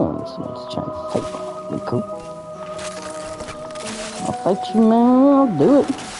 on this man's trying to fight me. Cool. I'll fight you, man. I'll do it.